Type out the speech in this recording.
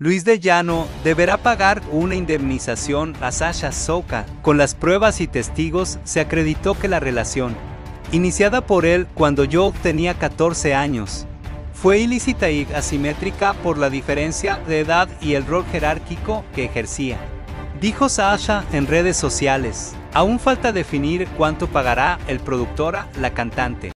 Luis de Llano deberá pagar una indemnización a Sasha Soka. Con las pruebas y testigos se acreditó que la relación, iniciada por él cuando yo tenía 14 años, fue ilícita y asimétrica por la diferencia de edad y el rol jerárquico que ejercía. Dijo Sasha en redes sociales, aún falta definir cuánto pagará el productora la cantante.